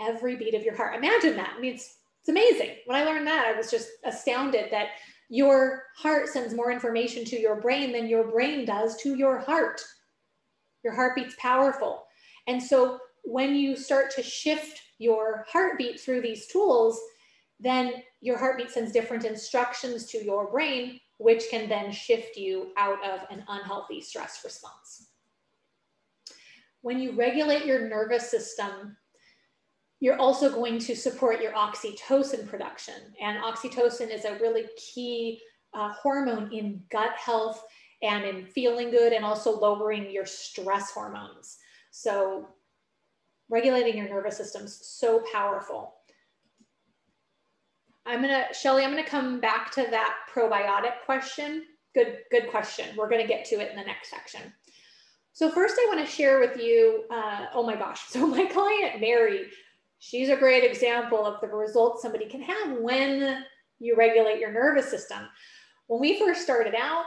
Every beat of your heart. Imagine that. I mean, it's, it's amazing. When I learned that, I was just astounded that your heart sends more information to your brain than your brain does to your heart. Your heartbeat's powerful. And so when you start to shift your heartbeat through these tools, then your heartbeat sends different instructions to your brain, which can then shift you out of an unhealthy stress response. When you regulate your nervous system, you're also going to support your oxytocin production. And oxytocin is a really key uh, hormone in gut health and in feeling good and also lowering your stress hormones. So regulating your nervous system's so powerful. I'm gonna, Shelly, I'm gonna come back to that probiotic question. Good, good question. We're gonna get to it in the next section. So first I wanna share with you, uh, oh my gosh. So my client, Mary, she's a great example of the results somebody can have when you regulate your nervous system. When we first started out,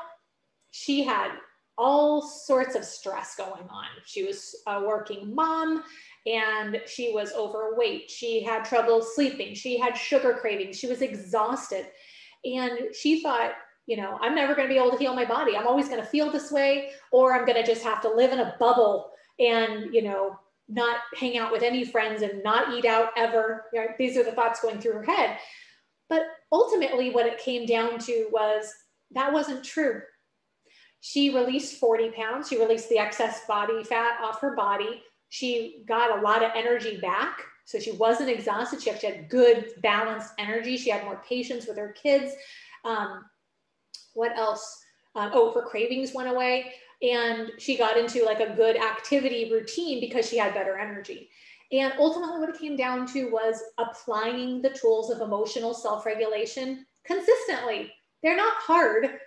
she had all sorts of stress going on. She was a working mom and she was overweight. She had trouble sleeping. She had sugar cravings. She was exhausted. And she thought, you know, I'm never going to be able to heal my body. I'm always going to feel this way, or I'm going to just have to live in a bubble and, you know, not hang out with any friends and not eat out ever. You know, these are the thoughts going through her head. But ultimately, what it came down to was that wasn't true. She released 40 pounds. She released the excess body fat off her body. She got a lot of energy back. So she wasn't exhausted. She actually had good, balanced energy. She had more patience with her kids. Um, what else? Um, oh, her cravings went away. And she got into like a good activity routine because she had better energy. And ultimately, what it came down to was applying the tools of emotional self regulation consistently. They're not hard,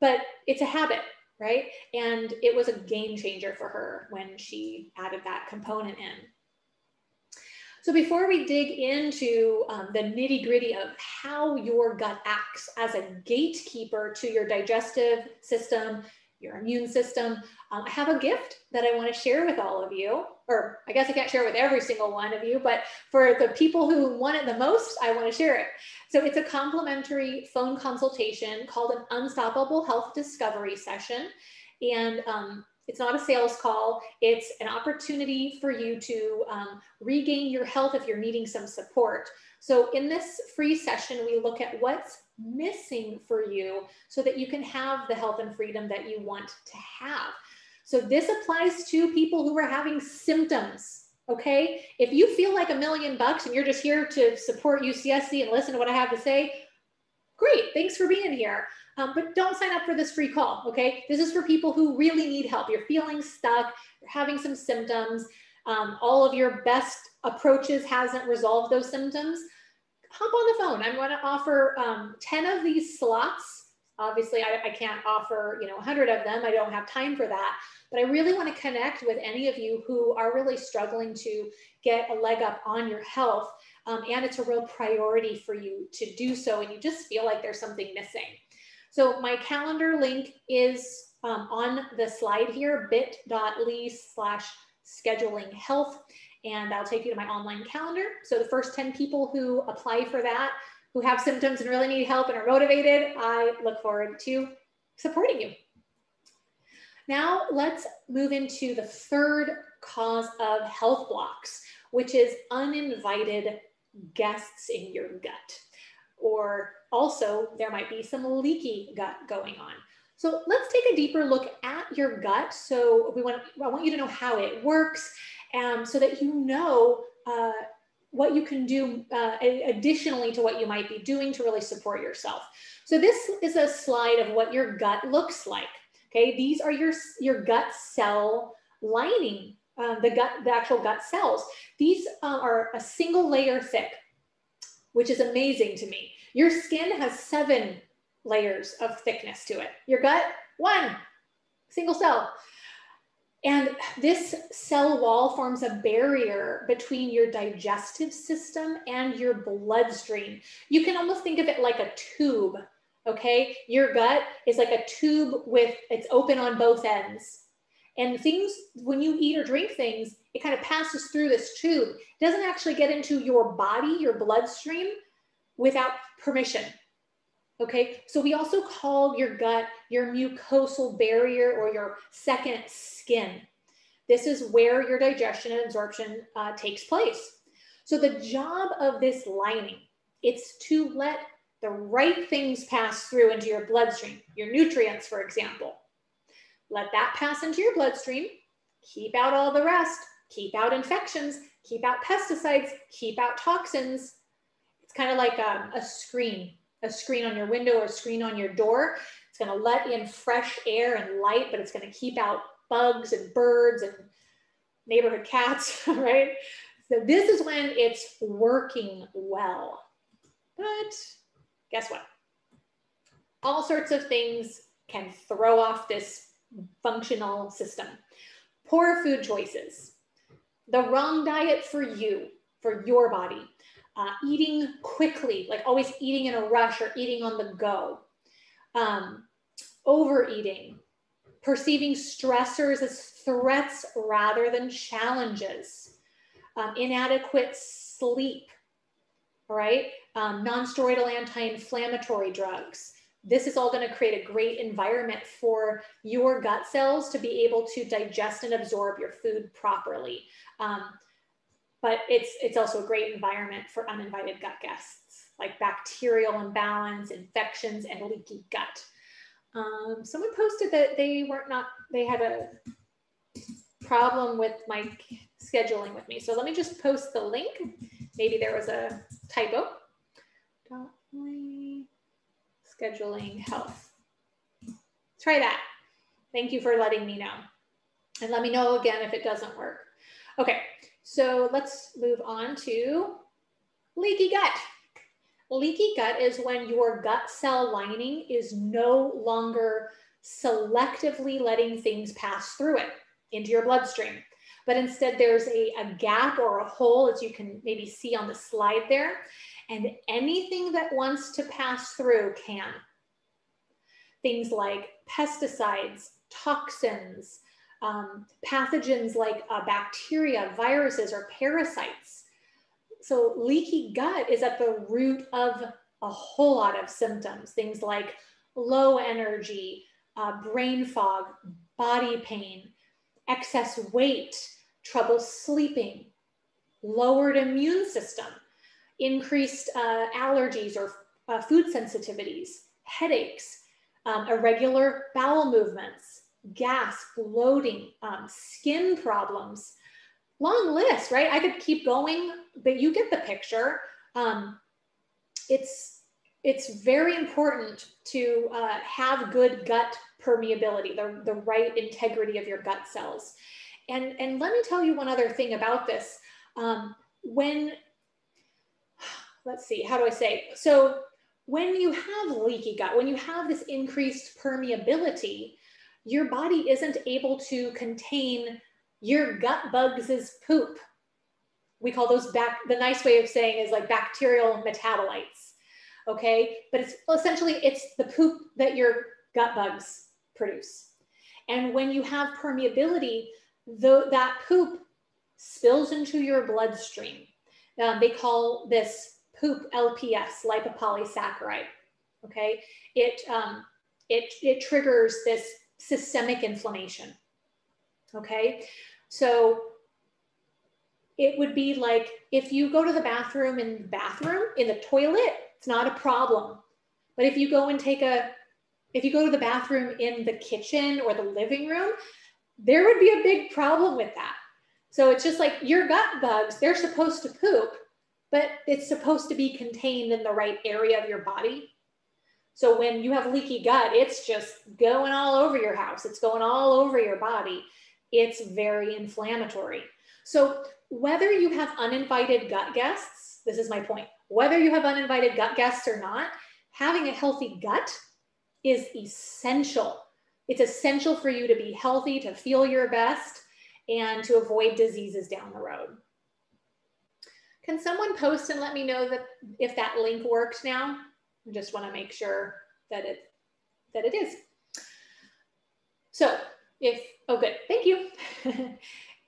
but it's a habit right? And it was a game changer for her when she added that component in. So before we dig into um, the nitty gritty of how your gut acts as a gatekeeper to your digestive system, your immune system, um, I have a gift that I want to share with all of you. Or I guess I can't share with every single one of you, but for the people who want it the most, I want to share it. So it's a complimentary phone consultation called an Unstoppable Health Discovery Session. And um, it's not a sales call. It's an opportunity for you to um, regain your health if you're needing some support. So in this free session, we look at what's missing for you so that you can have the health and freedom that you want to have. So this applies to people who are having symptoms. Okay. If you feel like a million bucks and you're just here to support UCSC and listen to what I have to say, great. Thanks for being here. Um, but don't sign up for this free call. Okay. This is for people who really need help. You're feeling stuck, you're having some symptoms. Um, all of your best approaches hasn't resolved those symptoms hop on the phone. I'm going to offer um, 10 of these slots. Obviously, I, I, can't offer, you know, 100 of them. I don't have time for that. But I really want to connect with any of you who are really struggling to get a leg up on your health. Um, and it's a real priority for you to do so. And you just feel like there's something missing. So my calendar link is um, on the slide here, bit.ly slash scheduling health and that'll take you to my online calendar. So the first 10 people who apply for that, who have symptoms and really need help and are motivated, I look forward to supporting you. Now let's move into the third cause of health blocks, which is uninvited guests in your gut. Or also there might be some leaky gut going on. So let's take a deeper look at your gut. So we want, I want you to know how it works um, so that you know uh, what you can do uh, additionally to what you might be doing to really support yourself. So this is a slide of what your gut looks like. Okay, these are your, your gut cell lining, uh, the gut, the actual gut cells. These uh, are a single layer thick, which is amazing to me. Your skin has seven layers of thickness to it. Your gut, one single cell. And this cell wall forms a barrier between your digestive system and your bloodstream. You can almost think of it like a tube, okay? Your gut is like a tube with, it's open on both ends. And things, when you eat or drink things, it kind of passes through this tube. It doesn't actually get into your body, your bloodstream, without permission. Okay, so we also call your gut your mucosal barrier or your second skin. This is where your digestion and absorption uh, takes place. So the job of this lining, it's to let the right things pass through into your bloodstream, your nutrients, for example. Let that pass into your bloodstream, keep out all the rest, keep out infections, keep out pesticides, keep out toxins. It's kind of like a, a screen, a screen on your window or a screen on your door. It's going to let in fresh air and light, but it's going to keep out bugs and birds and neighborhood cats, right? So this is when it's working well. But guess what? All sorts of things can throw off this functional system. Poor food choices, the wrong diet for you, for your body, uh, eating quickly, like always eating in a rush or eating on the go, um, overeating, perceiving stressors as threats rather than challenges, um, inadequate sleep, right? Um, non-steroidal anti-inflammatory drugs. This is all going to create a great environment for your gut cells to be able to digest and absorb your food properly. Um, but it's it's also a great environment for uninvited gut guests like bacterial imbalance, infections, and leaky gut. Um, someone posted that they weren't not they had a problem with my scheduling with me. So let me just post the link. Maybe there was a typo. Scheduling health. Try that. Thank you for letting me know. And let me know again if it doesn't work. Okay, so let's move on to leaky gut. Leaky gut is when your gut cell lining is no longer selectively letting things pass through it into your bloodstream. But instead, there's a, a gap or a hole, as you can maybe see on the slide there. And anything that wants to pass through can. Things like pesticides, toxins, um, pathogens like uh, bacteria, viruses, or parasites. So, leaky gut is at the root of a whole lot of symptoms, things like low energy, uh, brain fog, body pain, excess weight, trouble sleeping, lowered immune system, increased uh, allergies or uh, food sensitivities, headaches, um, irregular bowel movements, gas, bloating, um, skin problems. Long list, right? I could keep going, but you get the picture. Um, it's it's very important to uh, have good gut permeability, the, the right integrity of your gut cells. And, and let me tell you one other thing about this. Um, when, let's see, how do I say? So when you have leaky gut, when you have this increased permeability, your body isn't able to contain your gut bugs' poop. We call those back, the nice way of saying is like bacterial metabolites okay? But it's essentially, it's the poop that your gut bugs produce. And when you have permeability, that poop spills into your bloodstream. Um, they call this poop LPS, lipopolysaccharide, okay? It, um, it, it triggers this systemic inflammation, okay? So it would be like if you go to the bathroom in the bathroom, in the toilet, it's not a problem. But if you go and take a, if you go to the bathroom in the kitchen or the living room, there would be a big problem with that. So it's just like your gut bugs, they're supposed to poop, but it's supposed to be contained in the right area of your body. So when you have leaky gut, it's just going all over your house, it's going all over your body. It's very inflammatory. So whether you have uninvited gut guests, this is my point, whether you have uninvited gut guests or not, having a healthy gut is essential. It's essential for you to be healthy, to feel your best, and to avoid diseases down the road. Can someone post and let me know that if that link worked now? I just want to make sure that it that it is. So if, oh good, thank you.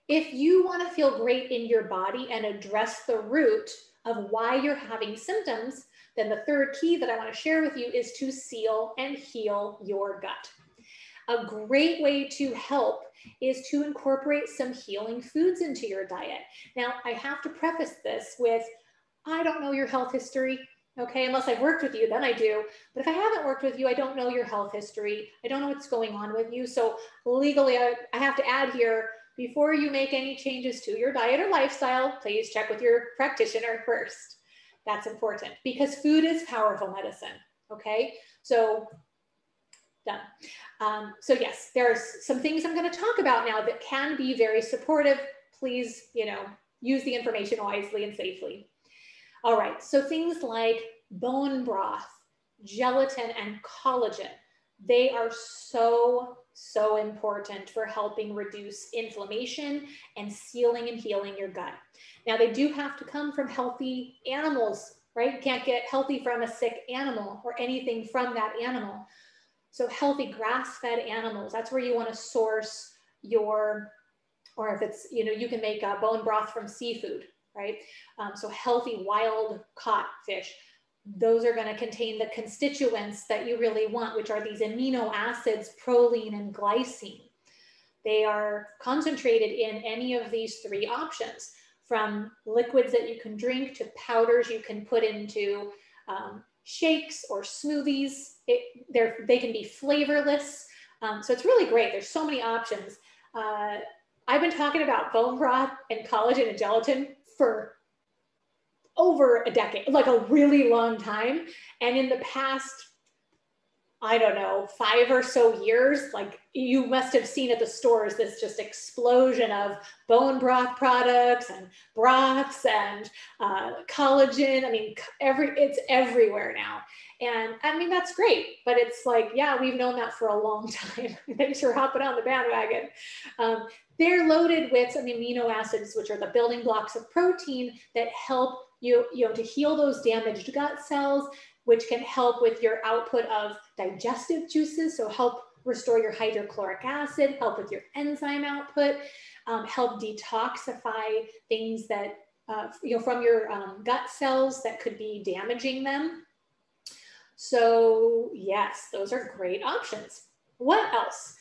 if you want to feel great in your body and address the root of why you're having symptoms, then the third key that I want to share with you is to seal and heal your gut. A great way to help is to incorporate some healing foods into your diet. Now, I have to preface this with I don't know your health history. Okay, unless I've worked with you, then I do. But if I haven't worked with you, I don't know your health history. I don't know what's going on with you. So legally, I, I have to add here before you make any changes to your diet or lifestyle, please check with your practitioner first. That's important because food is powerful medicine. Okay, so done. Um, so yes, there's some things I'm going to talk about now that can be very supportive. Please, you know, use the information wisely and safely. All right, so things like bone broth, gelatin, and collagen, they are so, so important for helping reduce inflammation and sealing and healing your gut. Now, they do have to come from healthy animals, right? You can't get healthy from a sick animal or anything from that animal. So healthy grass-fed animals, that's where you want to source your, or if it's, you know, you can make a bone broth from seafood, right? Um, so healthy wild caught fish, those are going to contain the constituents that you really want, which are these amino acids, proline and glycine. They are concentrated in any of these three options, from liquids that you can drink to powders you can put into um, shakes or smoothies. It, they can be flavorless. Um, so it's really great. There's so many options. Uh, I've been talking about bone broth and collagen and gelatin for over a decade, like a really long time. And in the past I don't know, five or so years, like you must have seen at the stores this just explosion of bone broth products and broths and uh, collagen. I mean, every it's everywhere now. And I mean, that's great, but it's like, yeah, we've known that for a long time. Thanks for hopping on the bandwagon. Um, they're loaded with some amino acids, which are the building blocks of protein that help you, you know, to heal those damaged gut cells which can help with your output of digestive juices. So help restore your hydrochloric acid, help with your enzyme output, um, help detoxify things that, uh, you know, from your um, gut cells that could be damaging them. So yes, those are great options. What else?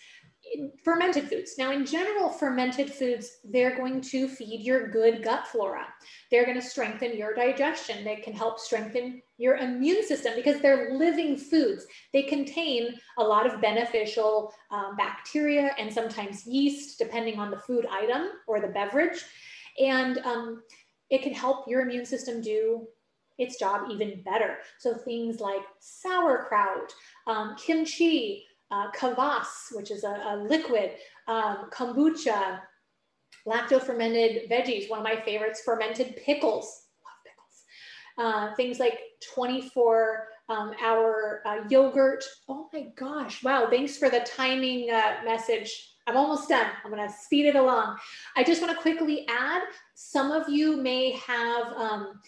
Fermented foods. Now, in general, fermented foods, they're going to feed your good gut flora. They're going to strengthen your digestion. They can help strengthen your immune system because they're living foods. They contain a lot of beneficial um, bacteria and sometimes yeast, depending on the food item or the beverage. And um, it can help your immune system do its job even better. So things like sauerkraut, um, kimchi, uh, kvass, which is a, a liquid, um, kombucha, lacto-fermented veggies, one of my favorites, fermented pickles, love pickles. Uh, things like 24 um, hour uh, yogurt. Oh my gosh, wow, thanks for the timing uh, message. I'm almost done. I'm gonna speed it along. I just wanna quickly add, some of you may have um,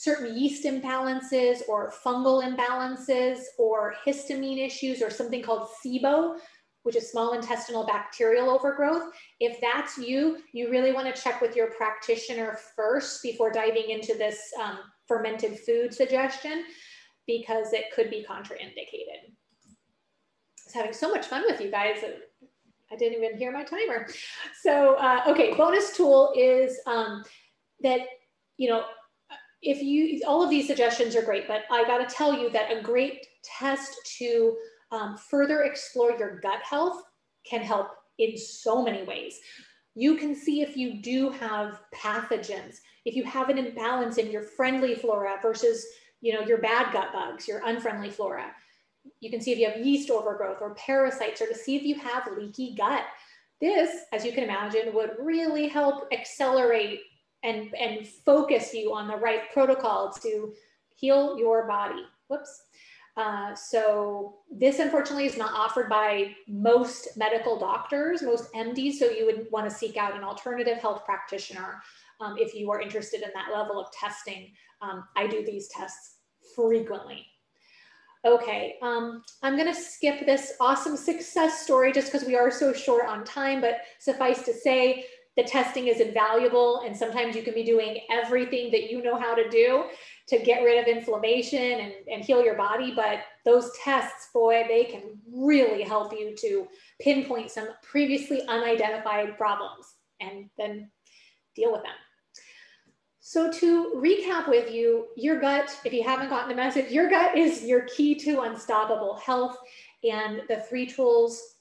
certain yeast imbalances or fungal imbalances or histamine issues or something called SIBO, which is small intestinal bacterial overgrowth. If that's you, you really want to check with your practitioner first before diving into this um, fermented food suggestion because it could be contraindicated. I was having so much fun with you guys. I didn't even hear my timer. So, uh, okay, bonus tool is um, that, you know, if you, all of these suggestions are great, but I gotta tell you that a great test to um, further explore your gut health can help in so many ways. You can see if you do have pathogens, if you have an imbalance in your friendly flora versus you know, your bad gut bugs, your unfriendly flora. You can see if you have yeast overgrowth or parasites or to see if you have leaky gut. This, as you can imagine, would really help accelerate and, and focus you on the right protocol to heal your body. Whoops. Uh, so this unfortunately is not offered by most medical doctors, most MDs. So you would want to seek out an alternative health practitioner um, if you are interested in that level of testing. Um, I do these tests frequently. Okay, um, I'm gonna skip this awesome success story just because we are so short on time, but suffice to say, the testing is invaluable and sometimes you can be doing everything that you know how to do to get rid of inflammation and, and heal your body but those tests boy they can really help you to pinpoint some previously unidentified problems and then deal with them So to recap with you, your gut, if you haven't gotten the message, your gut is your key to unstoppable health. And the three tools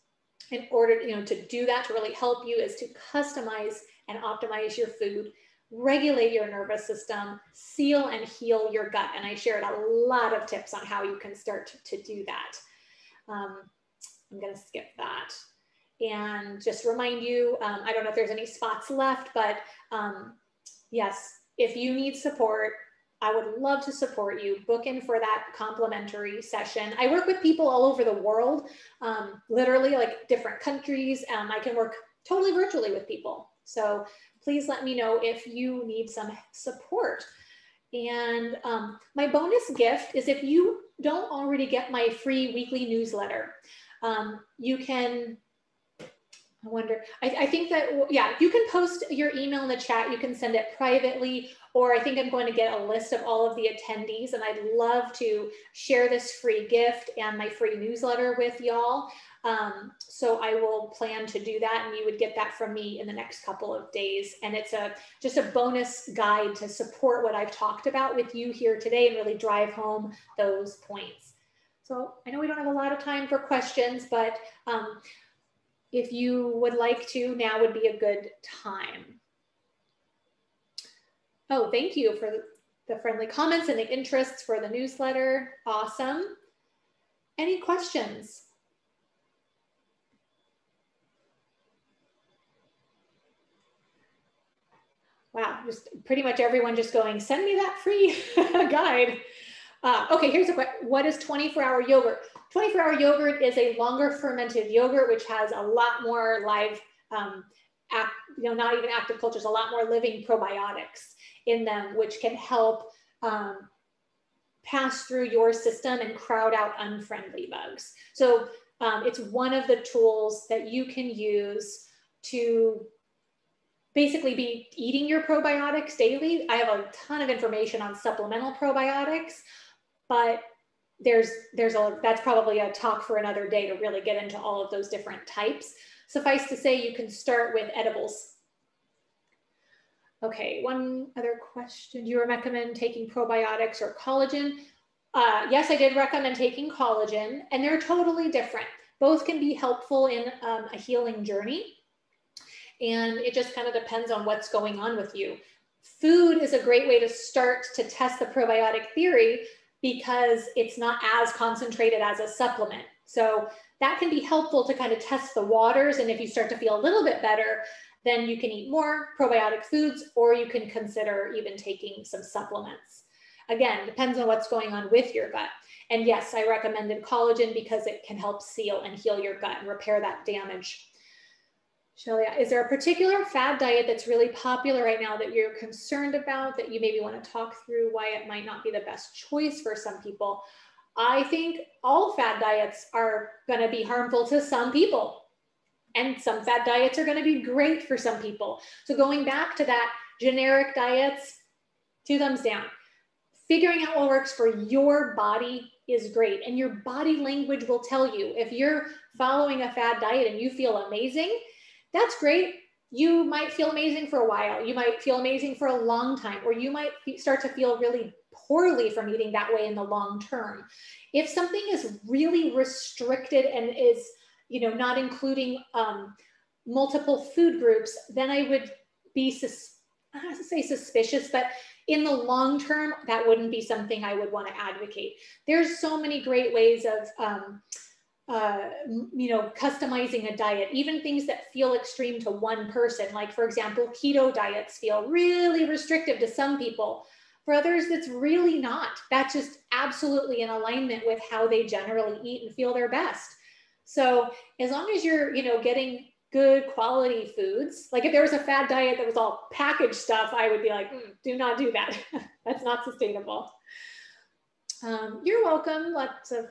in order you know, to do that, to really help you is to customize and optimize your food, regulate your nervous system, seal and heal your gut. And I shared a lot of tips on how you can start to, to do that. Um, I'm gonna skip that. And just remind you, um, I don't know if there's any spots left, but um, yes, if you need support, I would love to support you. Book in for that complimentary session. I work with people all over the world, um, literally like different countries. Um, I can work totally virtually with people. So please let me know if you need some support. And um, my bonus gift is if you don't already get my free weekly newsletter, um, you can I wonder, I, I, think that, yeah, you can post your email in the chat. You can send it privately, or I think I'm going to get a list of all of the attendees and I'd love to share this free gift and my free newsletter with y'all. Um, so I will plan to do that and you would get that from me in the next couple of days. And it's a just a bonus guide to support what I've talked about with you here today and really drive home those points. So I know we don't have a lot of time for questions, but um, if you would like to, now would be a good time. Oh, thank you for the friendly comments and the interests for the newsletter. Awesome. Any questions? Wow, just pretty much everyone just going, send me that free guide. Uh, okay, here's a question. What is 24 hour yogurt? 24 hour yogurt is a longer fermented yogurt, which has a lot more live, um, act, you know, not even active cultures, a lot more living probiotics in them, which can help um, pass through your system and crowd out unfriendly bugs. So um, it's one of the tools that you can use to basically be eating your probiotics daily. I have a ton of information on supplemental probiotics, but there's there's a that's probably a talk for another day to really get into all of those different types. Suffice to say, you can start with edibles. Okay, one other question. Do you recommend taking probiotics or collagen? Uh, yes, I did recommend taking collagen, and they're totally different. Both can be helpful in um, a healing journey, and it just kind of depends on what's going on with you. Food is a great way to start to test the probiotic theory because it's not as concentrated as a supplement. So that can be helpful to kind of test the waters. And if you start to feel a little bit better, then you can eat more probiotic foods or you can consider even taking some supplements. Again, depends on what's going on with your gut. And yes, I recommended collagen because it can help seal and heal your gut and repair that damage Shelly, is there a particular fad diet that's really popular right now that you're concerned about that you maybe want to talk through why it might not be the best choice for some people? I think all fad diets are going to be harmful to some people. And some fad diets are going to be great for some people. So going back to that generic diets, two thumbs down. Figuring out what works for your body is great. And your body language will tell you if you're following a fad diet and you feel amazing, that's great. You might feel amazing for a while. You might feel amazing for a long time, or you might start to feel really poorly from eating that way in the long term. If something is really restricted and is, you know, not including um, multiple food groups, then I would be, sus- I don't say suspicious, but in the long term, that wouldn't be something I would want to advocate. There's so many great ways of um, uh, you know, customizing a diet, even things that feel extreme to one person. Like, for example, keto diets feel really restrictive to some people. For others, that's really not. That's just absolutely in alignment with how they generally eat and feel their best. So, as long as you're, you know, getting good quality foods, like if there was a fad diet that was all packaged stuff, I would be like, mm, do not do that. that's not sustainable. Um, you're welcome. Lots of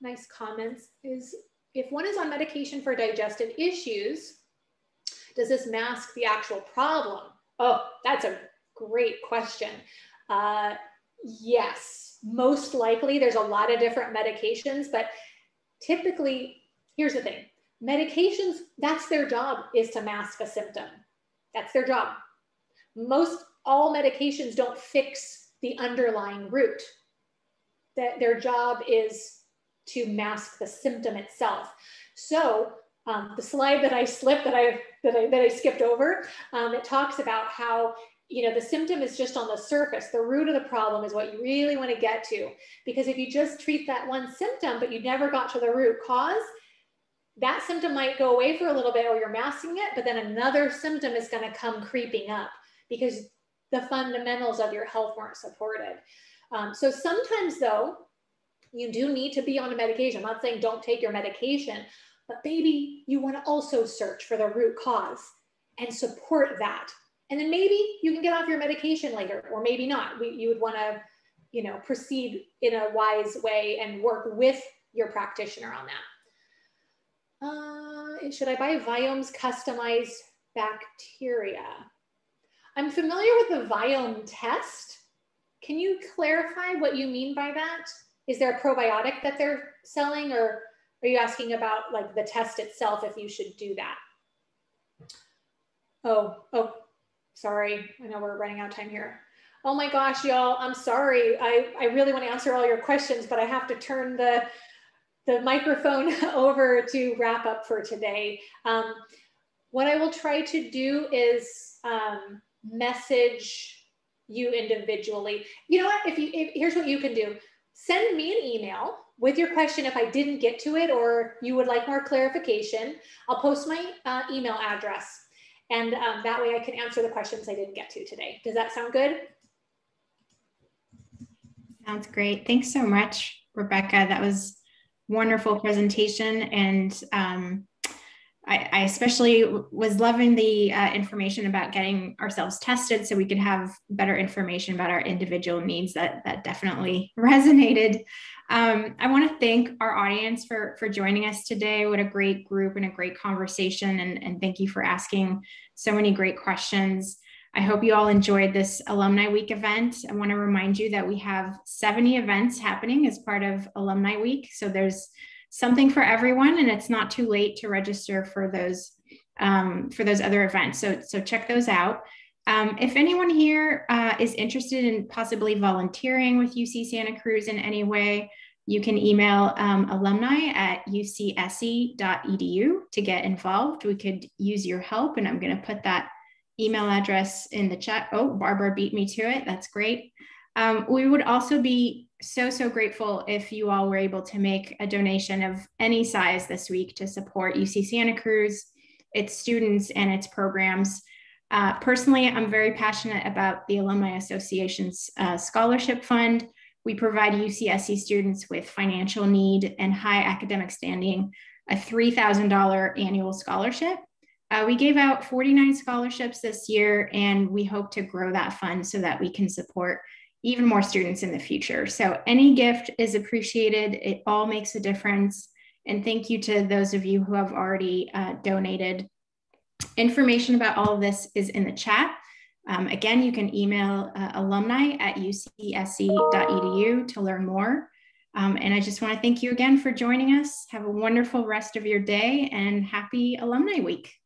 nice comments is if one is on medication for digestive issues, does this mask the actual problem? Oh, that's a great question. Uh, yes, most likely there's a lot of different medications, but typically, here's the thing medications, that's their job is to mask a symptom. That's their job. most all medications don't fix the underlying root. That their job is to mask the symptom itself. So um, the slide that I slipped that I that I that I skipped over, um, it talks about how you know the symptom is just on the surface. The root of the problem is what you really want to get to, because if you just treat that one symptom but you never got to the root cause, that symptom might go away for a little bit or you're masking it, but then another symptom is going to come creeping up because the fundamentals of your health weren't supported. Um, so sometimes though, you do need to be on a medication. I'm not saying don't take your medication, but maybe you want to also search for the root cause and support that. And then maybe you can get off your medication later, or maybe not. We, you would want to, you know, proceed in a wise way and work with your practitioner on that. Uh, should I buy Viome's customized bacteria? I'm familiar with the Viome test. Can you clarify what you mean by that? Is there a probiotic that they're selling or are you asking about like the test itself if you should do that? Oh, oh, sorry. I know we're running out of time here. Oh my gosh, y'all, I'm sorry. I, I really want to answer all your questions, but I have to turn the, the microphone over to wrap up for today. Um, what I will try to do is um, message you individually. You know what? If you if, here's what you can do: send me an email with your question if I didn't get to it or you would like more clarification. I'll post my uh, email address, and um, that way I can answer the questions I didn't get to today. Does that sound good? Sounds great. Thanks so much, Rebecca. That was wonderful presentation and um, I, I especially was loving the uh, information about getting ourselves tested so we could have better information about our individual needs. That that definitely resonated. Um, I want to thank our audience for for joining us today. What a great group and a great conversation, and, and thank you for asking so many great questions. I hope you all enjoyed this Alumni Week event. I want to remind you that we have 70 events happening as part of Alumni Week. So there's something for everyone, and it's not too late to register for those um, for those other events. So so check those out. Um, if anyone here uh, is interested in possibly volunteering with UC Santa Cruz in any way, you can email um, alumni at ucsc.edu to get involved. We could use your help, and I'm going to put that email address in the chat. Oh, Barbara beat me to it. That's great. Um, we would also be so, so grateful if you all were able to make a donation of any size this week to support UC Santa Cruz, its students, and its programs. Uh, personally, I'm very passionate about the Alumni Association's uh, scholarship fund. We provide UCSC students with financial need and high academic standing a $3,000 annual scholarship. Uh, we gave out 49 scholarships this year, and we hope to grow that fund so that we can support even more students in the future. So any gift is appreciated. It all makes a difference. And thank you to those of you who have already uh, donated. Information about all of this is in the chat. Um, again, you can email uh, alumni at ucsc.edu to learn more. Um, and I just want to thank you again for joining us. Have a wonderful rest of your day and happy Alumni Week.